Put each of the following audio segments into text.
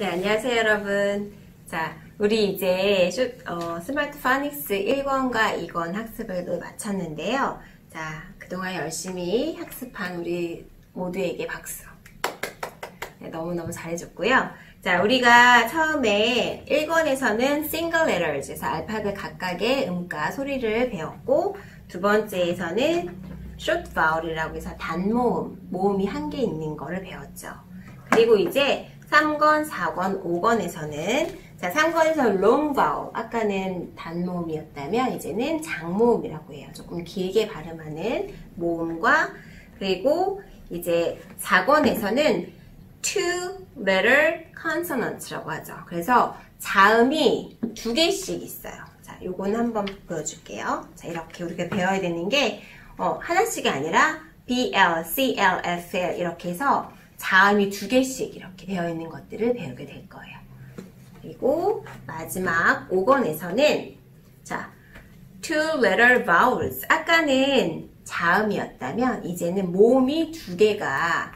네, 안녕하세요, 여러분. 자, 우리 이제 슈, 어, 스마트 파닉스 1권과 2권 학습을 마쳤는데요. 자, 그동안 열심히 학습한 우리 모두에게 박수. 네, 너무너무 잘해줬고요. 자, 우리가 처음에 1권에서는 single letters에서 알파벳 각각의 음과 소리를 배웠고, 두 번째에서는 short vowel이라고 해서 단모음, 모음이 한 개 있는 거를 배웠죠. 그리고 이제 3권, 4권, 5권에서는 자, 3권에서 long vowel, 아까는 단모음이었다면 이제는 장모음이라고 해요. 조금 길게 발음하는 모음과 그리고 이제 4권에서는 two letter consonants라고 하죠. 그래서 자음이 두 개씩 있어요. 자, 요건 한번 보여줄게요. 자, 이렇게 우리가 배워야 되는 게 어, 하나씩이 아니라 B, L, C, L, F, L 이렇게 해서 자음이 두 개씩 이렇게 되어 있는 것들을 배우게 될 거예요. 그리고 마지막 5권에서는 자, two letter vowels. 아까는 자음이었다면 이제는 모음이 두 개가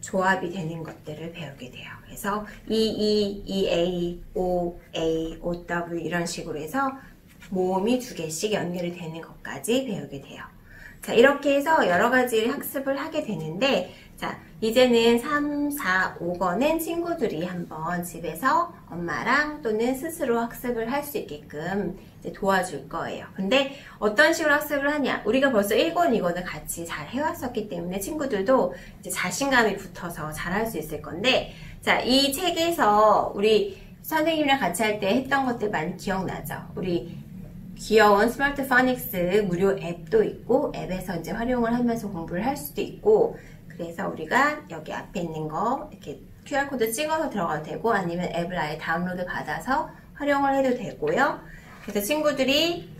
조합이 되는 것들을 배우게 돼요. 그래서 E, E, E, A, O, A, O, W 이런 식으로 해서 모음이 두 개씩 연결이 되는 것까지 배우게 돼요. 자, 이렇게 해서 여러 가지 학습을 하게 되는데, 자, 이제는 3, 4, 5권은 친구들이 한번 집에서 엄마랑 또는 스스로 학습을 할 수 있게끔 도와줄 거예요. 근데 어떤 식으로 학습을 하냐? 우리가 벌써 1권, 2권을 같이 잘 해왔었기 때문에 친구들도 자신감이 붙어서 잘 할 수 있을 건데, 자, 이 책에서 우리 선생님이랑 같이 할 때 했던 것들 많이 기억나죠? 우리 귀여운 Smart Phonics 무료 앱도 있고 앱에서 이제 활용을 하면서 공부를 할 수도 있고 그래서 우리가 여기 앞에 있는 거 이렇게 QR코드 찍어서 들어가도 되고 아니면 앱을 아예 다운로드 받아서 활용을 해도 되고요. 그래서 친구들이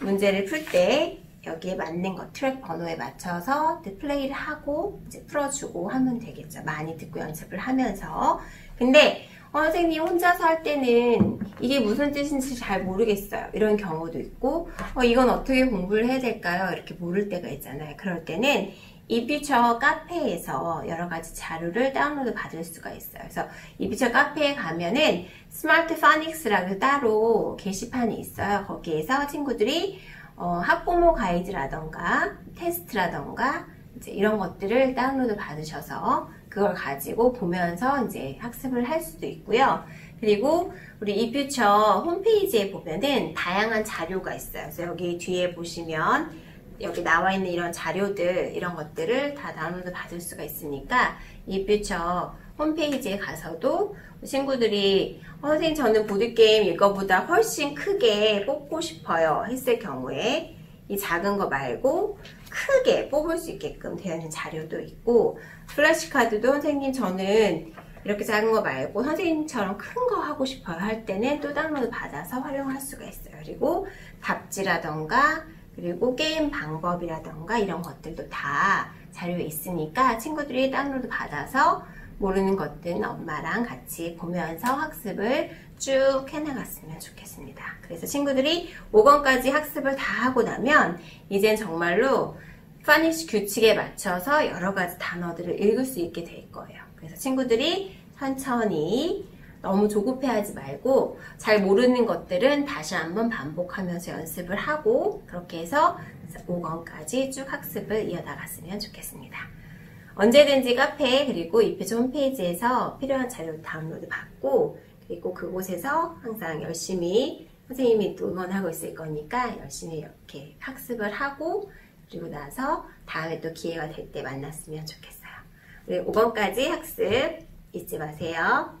문제를 풀 때 여기에 맞는 거 트랙 번호에 맞춰서 플레이를 하고 이제 풀어주고 하면 되겠죠. 많이 듣고 연습을 하면서. 근데 어, 선생님 혼자서 할 때는 이게 무슨 뜻인지 잘 모르겠어요. 이런 경우도 있고, 어, 이건 어떻게 공부를 해야 될까요? 이렇게 모를 때가 있잖아요. 그럴 때는 이피처 카페에서 여러 가지 자료를 다운로드 받을 수가 있어요. 그래서 이피처 카페에 가면은 Smart Phonics라고 따로 게시판이 있어요. 거기에서 친구들이 어, 학부모 가이드라던가 테스트라던가 이제 이런 것들을 다운로드 받으셔서 그걸 가지고 보면서 이제 학습을 할 수도 있고요. 그리고 우리 이퓨처 홈페이지에 보면은 다양한 자료가 있어요. 그래서 여기 뒤에 보시면 여기 나와 있는 이런 자료들 이런 것들을 다 다운로드 받을 수가 있으니까 이 퓨처 홈페이지에 가서도 친구들이 어, 선생님 저는 보드게임 이거보다 훨씬 크게 뽑고 싶어요 했을 경우에 이 작은 거 말고 크게 뽑을 수 있게끔 되어 있는 자료도 있고 flash card도 선생님 저는 이렇게 작은 거 말고 선생님처럼 큰 거 하고 싶어요 할 때는 또 다운로드 받아서 활용할 수가 있어요. 그리고 답지라던가 그리고 게임 방법이라던가 이런 것들도 다 자료에 있으니까 친구들이 다운로드 받아서 모르는 것들은 엄마랑 같이 보면서 학습을 쭉 해나갔으면 좋겠습니다. 그래서 친구들이 5권까지 학습을 다 하고 나면 이젠 정말로 파니쉬 규칙에 맞춰서 여러 가지 단어들을 읽을 수 있게 될 거예요. 그래서 친구들이 천천히 너무 조급해하지 말고 잘 모르는 것들은 다시 한번 반복하면서 연습을 하고 그렇게 해서 5권까지 쭉 학습을 이어나갔으면 좋겠습니다. 언제든지 카페 그리고 이페이지 홈페이지에서 필요한 자료 다운로드 받고 그리고 그곳에서 항상 열심히 선생님이 응원하고 있을 거니까 열심히 이렇게 학습을 하고 그리고 나서 다음에 또 기회가 될 때 만났으면 좋겠어요. 우리 5번까지 학습 잊지 마세요.